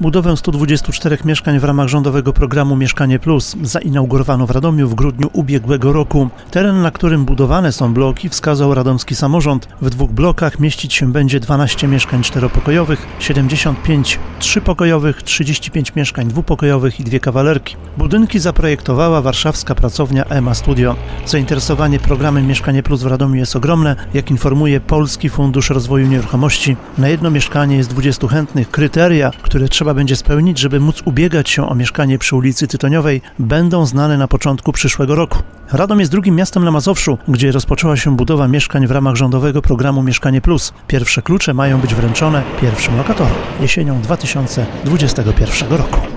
Budowę 124 mieszkań w ramach rządowego programu Mieszkanie Plus zainaugurowano w Radomiu w grudniu ubiegłego roku. Teren, na którym budowane są bloki, wskazał radomski samorząd. W dwóch blokach mieścić się będzie 12 mieszkań czteropokojowych, 75 trzypokojowych, 35 mieszkań dwupokojowych i dwie kawalerki. Budynki zaprojektowała warszawska pracownia EMA Studio. Zainteresowanie programem Mieszkanie Plus w Radomiu jest ogromne, jak informuje Polski Fundusz Rozwoju Nieruchomości. Na jedno mieszkanie jest 20 chętnych. Kryteria, które trzeba będzie spełnić, żeby móc ubiegać się o mieszkanie przy ulicy Tytoniowej, będą znane na początku przyszłego roku. Radom jest drugim miastem na Mazowszu, gdzie rozpoczęła się budowa mieszkań w ramach rządowego programu Mieszkanie Plus. Pierwsze klucze mają być wręczone pierwszym lokatorom jesienią 2021 roku.